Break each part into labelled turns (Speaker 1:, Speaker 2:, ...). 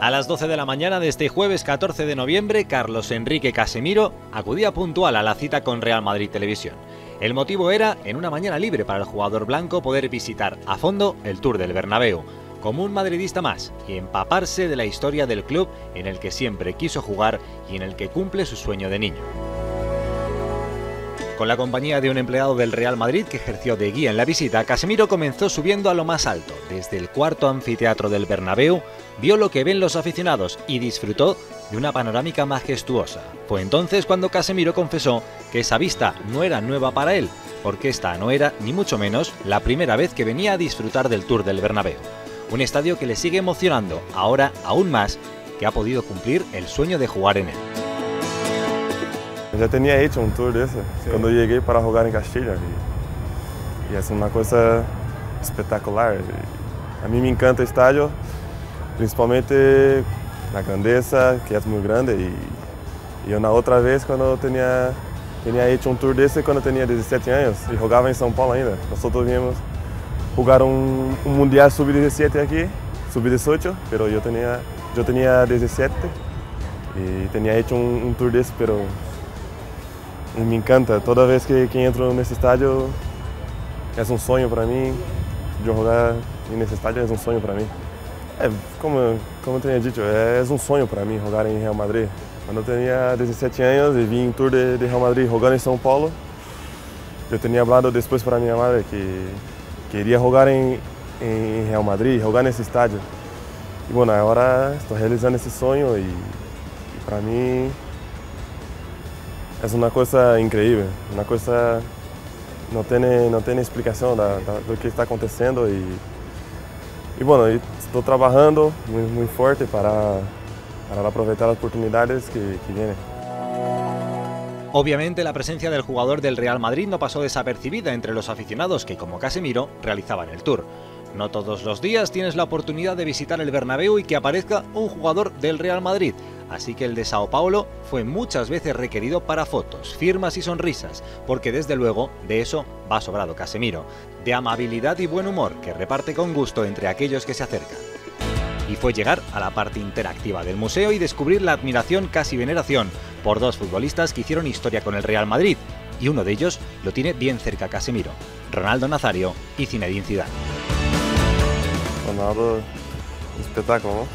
Speaker 1: A las 12 de la mañana de este jueves 14 de noviembre, Carlos Enrique Casemiro acudía puntual a la cita con Real Madrid Televisión. El motivo era, en una mañana libre para el jugador blanco, poder visitar a fondo el Tour del Bernabéu, como un madridista más, y empaparse de la historia del club en el que siempre quiso jugar y en el que cumple su sueño de niño. Con la compañía de un empleado del Real Madrid que ejerció de guía en la visita, Casemiro comenzó subiendo a lo más alto. Desde el cuarto anfiteatro del Bernabéu, vio lo que ven los aficionados y disfrutó de una panorámica majestuosa. Fue entonces cuando Casemiro confesó que esa vista no era nueva para él, porque esta no era, ni mucho menos, la primera vez que venía a disfrutar del Tour del Bernabéu. Un estadio que le sigue emocionando, ahora aún más, que ha podido cumplir el sueño de jugar en él.
Speaker 2: já tinha hecho um tour desse quando sí. cuando para jugar em Castilla. e é uma coisa espetacular. espectacular. A mim me encanta o estadio, principalmente na grandeza, que é muito grande. e y na outra vez quando tinha tinha hecho um tour desse, quando eu tinha 17 anos, e jogava em São Paulo ainda. Nosotros vimos jogar um, um Mundial Sub-17 aqui Sub-18, pero yo tenía, yo tenía 17 e tenía hecho un, tour desse, mas. pero e me encanta. Toda vez que, que entro nesse estádio é um sonho para mim. Jogar nesse estádio é um sonho para mim. É, como, como eu tinha dito, é, um sonho para mim jogar em Real Madrid. Quando eu tinha 17 anos e vim em tour de, de, Real Madrid jogando em São Paulo, eu tinha falado depois para minha madre que queria jogar em, em Real Madrid, jogar nesse estádio. E bom, agora estou realizando esse sonho e, e para mim é uma coisa incrível, uma coisa não tem não tem explicação da, da, do que está acontecendo e e bom, estou trabalhando muito, muito forte para para aproveitar as oportunidades que, que vienen.
Speaker 1: Obviamente la presencia del jugador del Real Madrid no pasó desapercibida entre los aficionados que, como Casemiro, realizaban el tour. No todos los días tienes la oportunidad de visitar el Bernabéu y que aparezca un jugador del Real Madrid, así que el de Sao Paulo fue muchas veces requerido para fotos, firmas y sonrisas, porque desde luego de eso va sobrado Casemiro, de amabilidad y buen humor que reparte con gusto entre aquellos que se acercan. Y fue llegar a la parte interactiva del museo y descubrir la admiración, casi veneración, por dos futbolistas que hicieron historia con el Real Madrid, y uno de ellos lo tiene bien cerca Casemiro, Ronaldo Nazario y Zinedine Zidane.
Speaker 2: Ronaldo, espetáculo,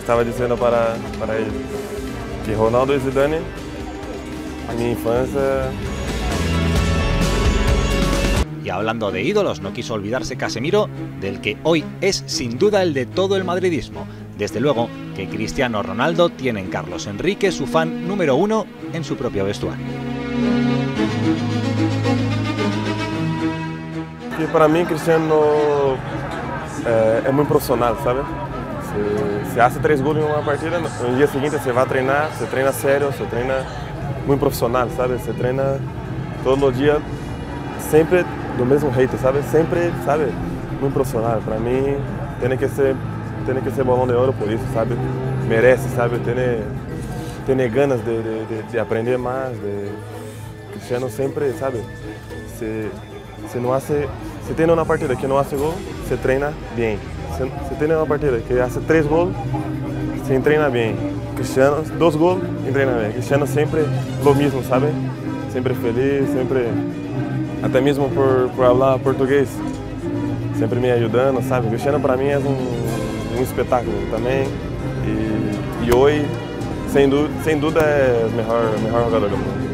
Speaker 2: Estaba diciendo para, para ellos que Ronaldo y Zidane, a mi infancia...
Speaker 1: Y hablando de ídolos, no quiso olvidarse Casemiro, del que hoy es sin duda el de todo el madridismo. Desde luego que Cristiano Ronaldo tiene en Carlos Enrique su fan número uno en su propio vestuario.
Speaker 2: Que para mí Cristiano é, é muito profissional, sabe? Você, você acha três gols em uma partida, no dia seguinte você vai treinar, você treina sério, você treina muito profissional, sabe? Você treina todo dia, sempre do mesmo jeito, sabe? Sempre, sabe? Muito profissional. Para mim, tem que ser, tem que ser balão de ouro por isso, sabe? Merece, sabe? Tem, tem ganas de, de, de aprender mais. De... Cristiano sempre, sabe? Se, se não hace se tem uma partida que não hace gol, se treina bem. Se tem uma partida que hace três gols, se treina bem. Cristiano, dois gols, treina bem. Cristiano sempre o mesmo, sabe? Sempre feliz, sempre, até mesmo por, por falar português, sempre me ajudando, sabe? Cristiano para mim é um, um espetáculo também. E, e hoje, sem dúvida, sem dúvida é o melhor, melhor jogador do mundo.